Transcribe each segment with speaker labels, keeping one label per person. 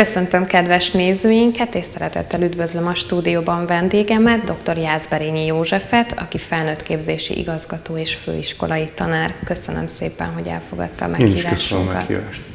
Speaker 1: Köszöntöm kedves nézőinket, és szeretettel üdvözlöm a stúdióban vendégemet, dr. Jászberényi Józsefet, aki felnőtt képzési igazgató és főiskolai tanár. Köszönöm szépen, hogy elfogadta a meghívásunkat. Én is köszönöm a meghívást.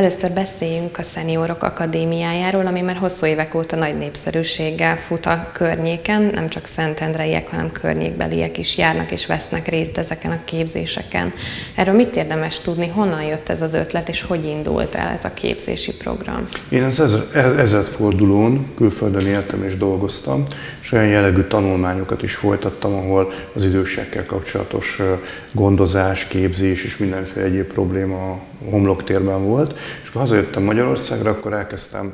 Speaker 1: Először beszéljünk a Szeniorok Akadémiájáról, ami már hosszú évek óta nagy népszerűséggel fut a környéken, nem csak szentendreiek, hanem környékbeliek is járnak és vesznek részt ezeken a képzéseken. Erről mit érdemes tudni, honnan jött ez az ötlet, és hogy indult el ez a képzési program?
Speaker 2: Én az ezredfordulón külföldön éltem és dolgoztam, és olyan jellegű tanulmányokat is folytattam, ahol az idősekkel kapcsolatos gondozás, képzés és mindenféle egyéb probléma homloktérben volt. És akkor hazajöttem Magyarországra, akkor elkezdtem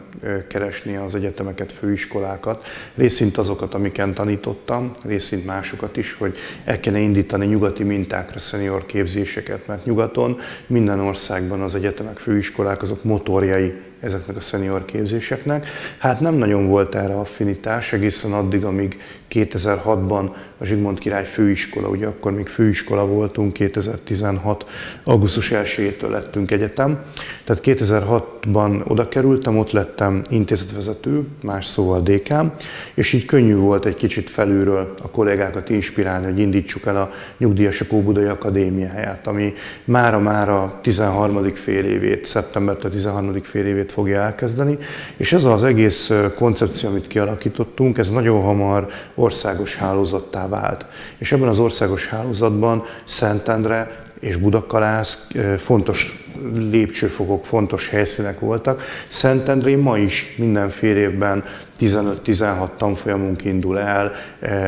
Speaker 2: keresni az egyetemeket, főiskolákat, részint azokat, amiken tanítottam, részint másokat is, hogy el kéne indítani nyugati mintákra szenior képzéseket, mert nyugaton minden országban az egyetemek, főiskolák azok motorjai ezeknek a szenior képzéseknek. Hát nem nagyon volt erre affinitás egészen addig, amíg 2006-ban a Zsigmond Király főiskola, ugye akkor még főiskola voltunk, 2016. augusztus 1-től lettünk egyetem. Tehát 2006-ban oda kerültem, ott lettem intézetvezető, más szóval dékám, és így könnyű volt egy kicsit felülről a kollégákat inspirálni, hogy indítsuk el a Nyugdíjasok Óbudai Akadémiáját, ami mára-mára 13. fél évét, szeptembertől 13. fél évét fogja elkezdeni, és ez az egész koncepció, amit kialakítottunk, ez nagyon hamar országos hálózattá vált. És ebben az országos hálózatban Szentendre és Budakalász fontos lépcsőfokok, fontos helyszínek voltak. Szentendrén ma is mindenfél évben 15-16 tanfolyamunk indul el,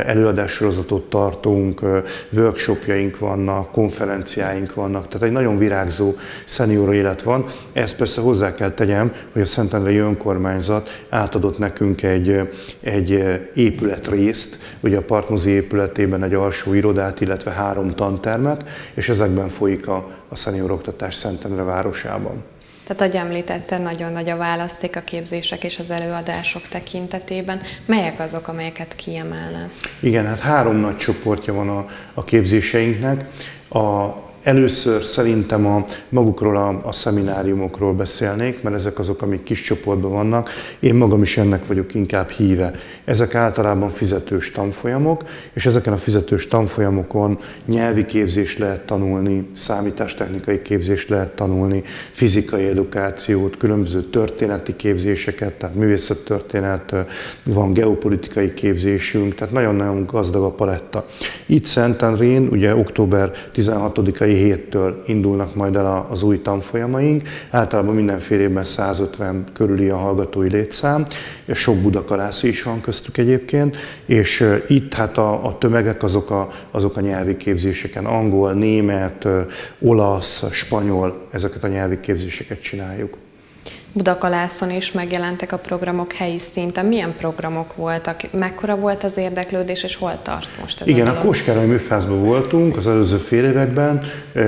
Speaker 2: előadássorozatot tartunk, workshopjaink vannak, konferenciáink vannak, tehát egy nagyon virágzó szenior élet van. Ezt persze hozzá kell tegyem, hogy a Szentendrei önkormányzat átadott nekünk egy, egy épületrészt, ugye a Partmozi épületében egy alsó irodát, illetve három tantermet, és ezekben folyik a, a szenior oktatás Szentendre városában.
Speaker 1: Tehát, ahogy említette, nagyon nagy a választék a képzések és az előadások tekintetében. Melyek azok, amelyeket kiemelne?
Speaker 2: Igen, hát három nagy csoportja van a, a képzéseinknek. A Először szerintem a magukról a, a szemináriumokról beszélnék, mert ezek azok, amik kis csoportban vannak. Én magam is ennek vagyok inkább híve. Ezek általában fizetős tanfolyamok, és ezeken a fizetős tanfolyamokon nyelvi képzést lehet tanulni, számítástechnikai képzést lehet tanulni, fizikai edukációt, különböző történeti képzéseket, tehát művészettörténet, van geopolitikai képzésünk, tehát nagyon-nagyon gazdag a paletta. Itt Szentendrén, ugye október 16-ai héttől indulnak majd el az új tanfolyamaink. Általában mindenféle évben 150 körüli a hallgatói létszám, sok budakalászi is van köztük egyébként, és itt hát a, a tömegek azok a, azok a nyelvi képzéseken, angol, német, olasz, spanyol, ezeket a nyelvi képzéseket csináljuk.
Speaker 1: Budakalászon is megjelentek a programok helyi szinten. Milyen programok voltak? Mekkora volt az érdeklődés, és hol tart most ez
Speaker 2: Igen,
Speaker 1: a,
Speaker 2: a Koskároly műfázban voltunk az előző fél években,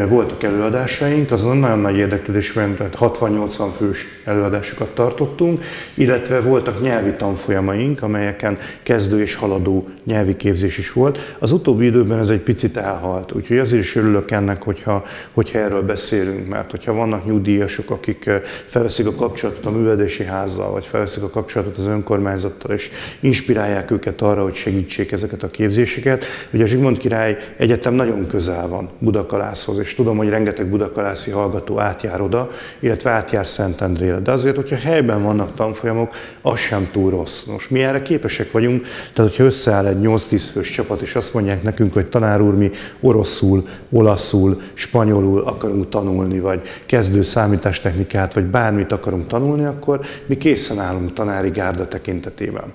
Speaker 2: voltak előadásaink, azon nagyon nagy érdeklődés van, tehát 60-80 fős előadásokat tartottunk, illetve voltak nyelvi tanfolyamaink, amelyeken kezdő és haladó nyelvi képzés is volt. Az utóbbi időben ez egy picit elhalt, úgyhogy azért is örülök ennek, hogyha, hogyha erről beszélünk, mert hogyha vannak nyugdíjasok, akik felveszik a kapcsolatot a művelési házzal, vagy felveszik a kapcsolatot az önkormányzattal, és inspirálják őket arra, hogy segítsék ezeket a képzéseket. Ugye a Zsigmond Király Egyetem nagyon közel van Budakalászhoz, és tudom, hogy rengeteg budakalászi hallgató átjár oda, illetve átjár Szentendrére. De azért, hogyha helyben vannak tanfolyamok, az sem túl rossz. Most mi erre képesek vagyunk, tehát hogyha összeáll egy 8-10 fős csapat, és azt mondják nekünk, hogy tanár úr, mi oroszul, olaszul, spanyolul akarunk tanulni, vagy kezdő számítástechnikát, vagy bármit akarunk akarunk tanulni, akkor mi készen állunk tanári gárda tekintetében.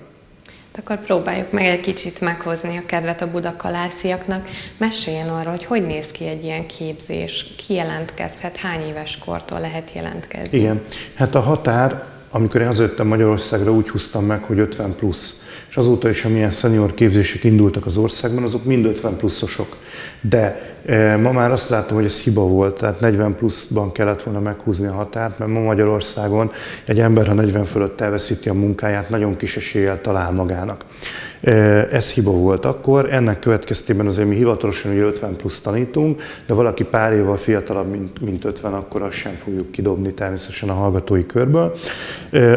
Speaker 1: Akkor próbáljuk meg egy kicsit meghozni a kedvet a budakalásziaknak. Meséljen arról, hogy hogy néz ki egy ilyen képzés, ki jelentkezhet, hány éves kortól lehet jelentkezni?
Speaker 2: Igen, hát a határ, amikor én hazajöttem Magyarországra, úgy húztam meg, hogy 50 plusz. És azóta is, amilyen szenior képzések indultak az országban, azok mind 50 pluszosok. De Ma már azt látom, hogy ez hiba volt, tehát 40 pluszban kellett volna meghúzni a határt, mert ma Magyarországon egy ember, ha 40 fölött elveszíti a munkáját, nagyon kis eséllyel talál magának. Ez hiba volt akkor, ennek következtében azért mi hivatalosan ugye 50 plusz tanítunk, de valaki pár évvel fiatalabb, mint, mint 50, akkor azt sem fogjuk kidobni természetesen a hallgatói körből.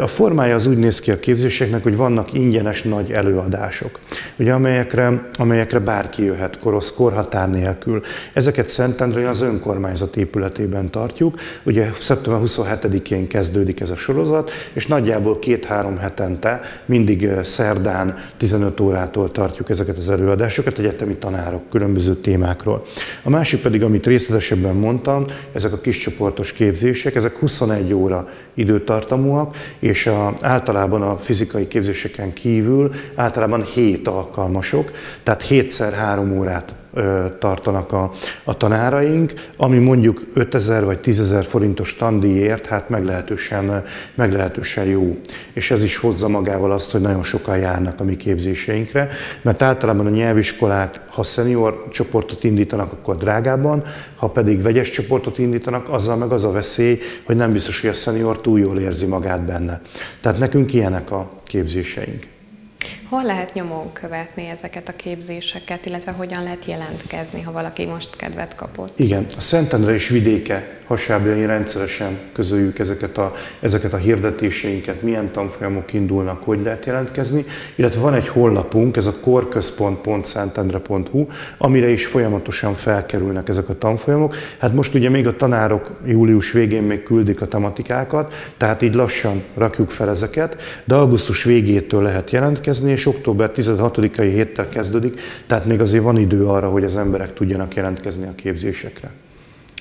Speaker 2: A formája az úgy néz ki a képzéseknek, hogy vannak ingyenes nagy előadások, ugye, amelyekre, amelyekre bárki jöhet korosz, korhatár nélkül. Ezeket Szentendrén az önkormányzat épületében tartjuk. Ugye szeptember 27-én kezdődik ez a sorozat, és nagyjából két-három hetente, mindig szerdán 15 órától tartjuk ezeket az előadásokat, egyetemi tanárok különböző témákról. A másik pedig, amit részletesebben mondtam, ezek a kiscsoportos képzések, ezek 21 óra időtartamúak, és a, általában a fizikai képzéseken kívül általában 7 alkalmasok, tehát 7 három órát tartanak a, a tanáraink, ami mondjuk 5000 vagy 10.000 forintos tandíjért, hát meglehetősen, meglehetősen jó. És ez is hozza magával azt, hogy nagyon sokan járnak a mi képzéseinkre, mert általában a nyelviskolák, ha szenior csoportot indítanak, akkor drágában, ha pedig vegyes csoportot indítanak, azzal meg az a veszély, hogy nem biztos, hogy a szenior túl jól érzi magát benne. Tehát nekünk ilyenek a képzéseink.
Speaker 1: Hol lehet nyomon követni ezeket a képzéseket, illetve hogyan lehet jelentkezni, ha valaki most kedvet kapott?
Speaker 2: Igen, a Szentendre és vidéke hasábjain rendszeresen közöljük ezeket a, ezeket a hirdetéseinket, milyen tanfolyamok indulnak, hogy lehet jelentkezni, illetve van egy honlapunk, ez a korközpont.szentendre.hu, amire is folyamatosan felkerülnek ezek a tanfolyamok. Hát most ugye még a tanárok július végén még küldik a tematikákat, tehát így lassan rakjuk fel ezeket, de augusztus végétől lehet jelentkezni, és október 16-ai héttel kezdődik, tehát még azért van idő arra, hogy az emberek tudjanak jelentkezni a képzésekre.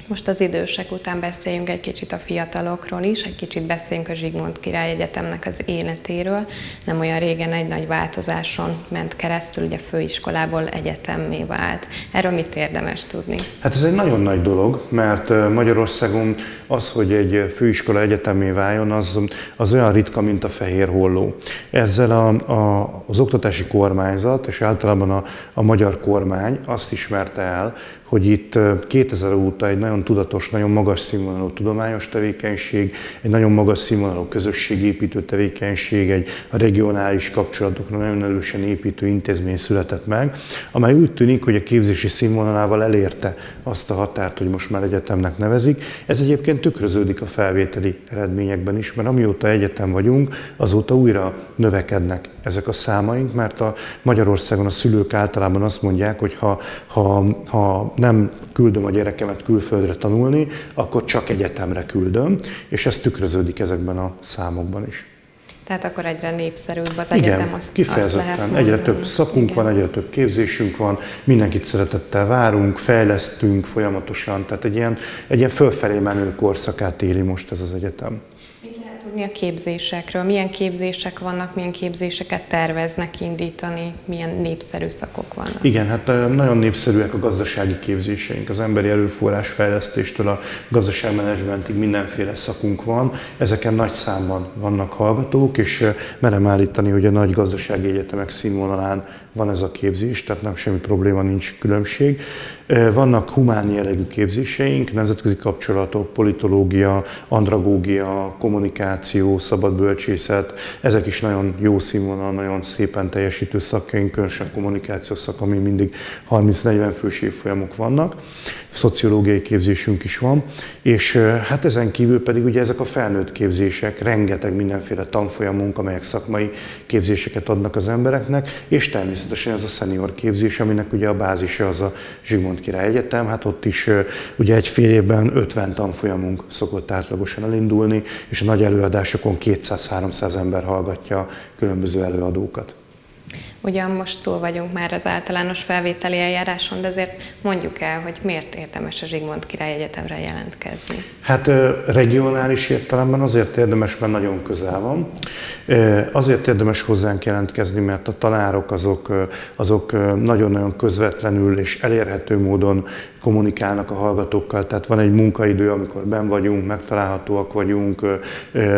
Speaker 1: Most az idősek után beszéljünk egy kicsit a fiatalokról is, egy kicsit beszéljünk a Zsigmond Király Egyetemnek az életéről. Nem olyan régen egy nagy változáson ment keresztül, ugye főiskolából egyetemmé vált. Erről mit érdemes tudni?
Speaker 2: Hát ez egy nagyon nagy dolog, mert Magyarországon az, hogy egy főiskola egyetemé váljon, az, az olyan ritka, mint a fehér holló. Ezzel a, a, az oktatási kormányzat, és általában a, a magyar kormány azt ismerte el, hogy itt 2000 óta egy nagyon tudatos, nagyon magas színvonalú tudományos tevékenység, egy nagyon magas színvonalú közösségépítő tevékenység, egy a regionális kapcsolatokra nagyon erősen építő intézmény született meg, amely úgy tűnik, hogy a képzési színvonalával elérte azt a határt, hogy most már egyetemnek nevezik. Ez egyébként tükröződik a felvételi eredményekben is, mert amióta egyetem vagyunk, azóta újra növekednek ezek a számaink, mert a Magyarországon a szülők általában azt mondják, hogy ha, ha, ha nem küldöm a gyerekemet külföldre tanulni, akkor csak egyetemre küldöm, és ez tükröződik ezekben a számokban is.
Speaker 1: Tehát akkor egyre népszerűbb az
Speaker 2: Igen,
Speaker 1: egyetem, azt,
Speaker 2: kifejezetten.
Speaker 1: azt lehet
Speaker 2: egyre több szakunk Igen. van, egyre több képzésünk van, mindenkit szeretettel várunk, fejlesztünk folyamatosan, tehát egy ilyen, egy ilyen fölfelé menő korszakát éli most ez az egyetem
Speaker 1: tudni a képzésekről? Milyen képzések vannak, milyen képzéseket terveznek indítani, milyen népszerű szakok vannak?
Speaker 2: Igen, hát nagyon népszerűek a gazdasági képzéseink. Az emberi erőforrás fejlesztéstől a gazdaságmenedzsmentig mindenféle szakunk van. Ezeken nagy számban vannak hallgatók, és merem állítani, hogy a nagy gazdasági egyetemek színvonalán van ez a képzés, tehát nem semmi probléma, nincs különbség. Vannak humán jellegű képzéseink, nemzetközi kapcsolatok, politológia, andragógia, kommunikáció, szabadbölcsészet, ezek is nagyon jó színvonal, nagyon szépen teljesítő szakjaink, különösen kommunikáció szak, ami mindig 30-40 fős évfolyamok vannak szociológiai képzésünk is van, és hát ezen kívül pedig ugye ezek a felnőtt képzések, rengeteg mindenféle tanfolyamunk, amelyek szakmai képzéseket adnak az embereknek, és természetesen ez a senior képzés, aminek ugye a bázisa az a Zsigmond Király Egyetem, hát ott is ugye egy fél évben 50 tanfolyamunk szokott átlagosan elindulni, és a nagy előadásokon 200-300 ember hallgatja különböző előadókat.
Speaker 1: Ugyan most túl vagyunk már az általános felvételi eljáráson, de azért mondjuk el, hogy miért érdemes a Zsigmond Király Egyetemre jelentkezni.
Speaker 2: Hát regionális értelemben azért érdemes, mert nagyon közel van. Azért érdemes hozzánk jelentkezni, mert a tanárok azok, azok nagyon-nagyon közvetlenül és elérhető módon kommunikálnak a hallgatókkal, tehát van egy munkaidő, amikor ben vagyunk, megtalálhatóak vagyunk,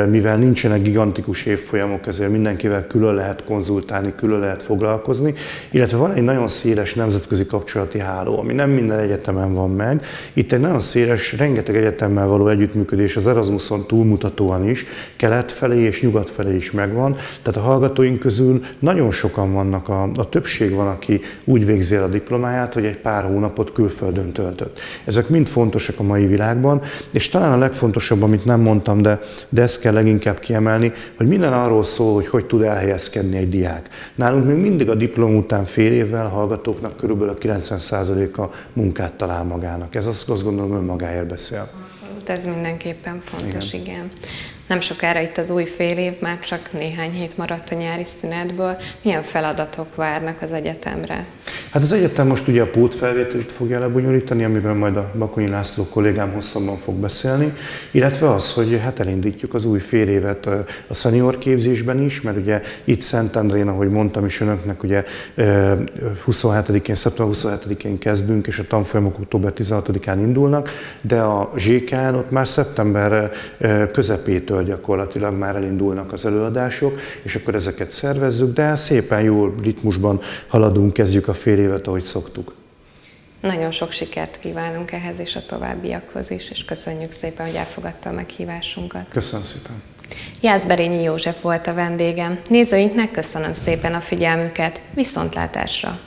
Speaker 2: mivel nincsenek gigantikus évfolyamok, ezért mindenkivel külön lehet konzultálni, külön lehet foglalkozni, illetve van egy nagyon széles nemzetközi kapcsolati háló, ami nem minden egyetemen van meg. Itt egy nagyon széles, rengeteg egyetemmel való együttműködés az Erasmuson túlmutatóan is, kelet felé és nyugat felé is megvan. Tehát a hallgatóink közül nagyon sokan vannak, a, a többség van, aki úgy végzi el a diplomáját, hogy egy pár hónapot külföldön töltött. Ezek mind fontosak a mai világban, és talán a legfontosabb, amit nem mondtam, de, de ezt kell leginkább kiemelni, hogy minden arról szól, hogy hogy tud elhelyezkedni egy diák. Nálunk még mindig a diplom után fél évvel a hallgatóknak körülbelül a 90%-a munkát talál magának. Ez azt, azt gondolom önmagáért beszél.
Speaker 1: Abszolút, ez mindenképpen fontos, igen. igen. Nem sokára itt az új fél év, már csak néhány hét maradt a nyári szünetből. Milyen feladatok várnak az egyetemre?
Speaker 2: Hát az egyetem most ugye a pótfelvételt fogja lebonyolítani, amiben majd a Bakonyi László kollégám hosszabban fog beszélni, illetve az, hogy hát elindítjuk az új fél évet a senior képzésben is, mert ugye itt Szentendrén, ahogy mondtam is önöknek, ugye 27-én, szeptember 27-én kezdünk, és a tanfolyamok október 16-án indulnak, de a ZSK-n ott már szeptember közepétől gyakorlatilag már elindulnak az előadások, és akkor ezeket szervezzük, de szépen jó ritmusban haladunk, kezdjük a fél évet, ahogy szoktuk.
Speaker 1: Nagyon sok sikert kívánunk ehhez és a továbbiakhoz is, és köszönjük szépen, hogy elfogadta a meghívásunkat.
Speaker 2: Köszönöm szépen.
Speaker 1: Jászberényi József volt a vendégem. Nézőinknek köszönöm szépen a figyelmüket, viszontlátásra!